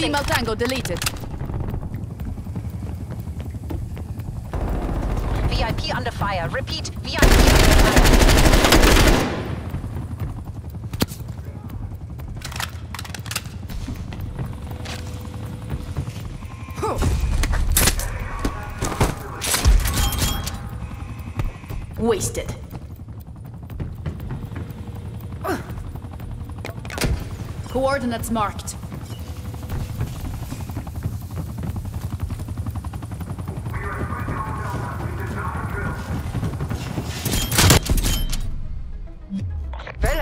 Lima Tango deleted. VIP under fire. Repeat, VIP under fire. Wasted. Coordinates marked.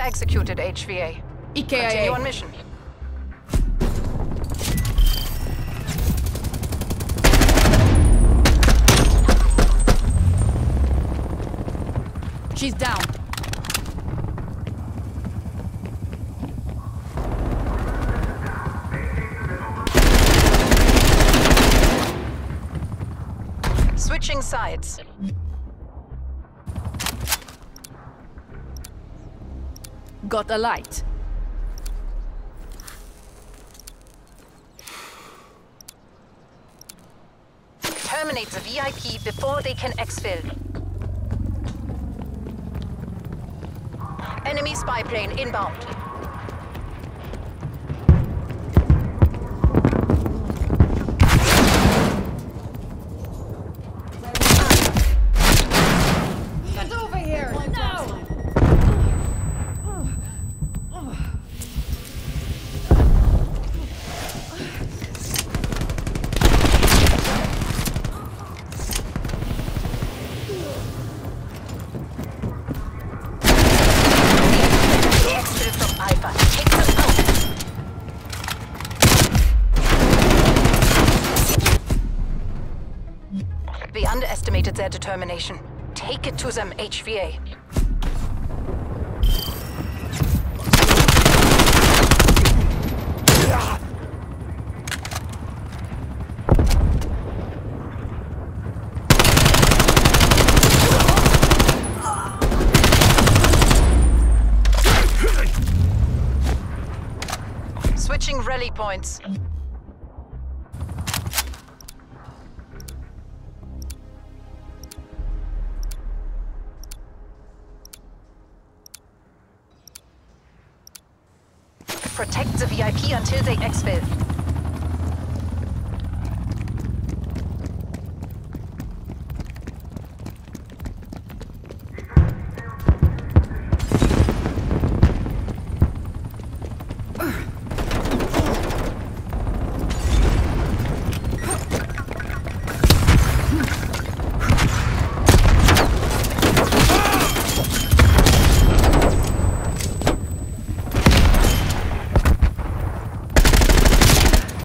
Executed, HVA. Continue on mission. She's down. Switching sides. Got a light. Terminate the VIP before they can exfil. Enemy spy plane inbound. Underestimated their determination. Take it to them, HVA. Switching rally points. Protect the VIP until they exfil.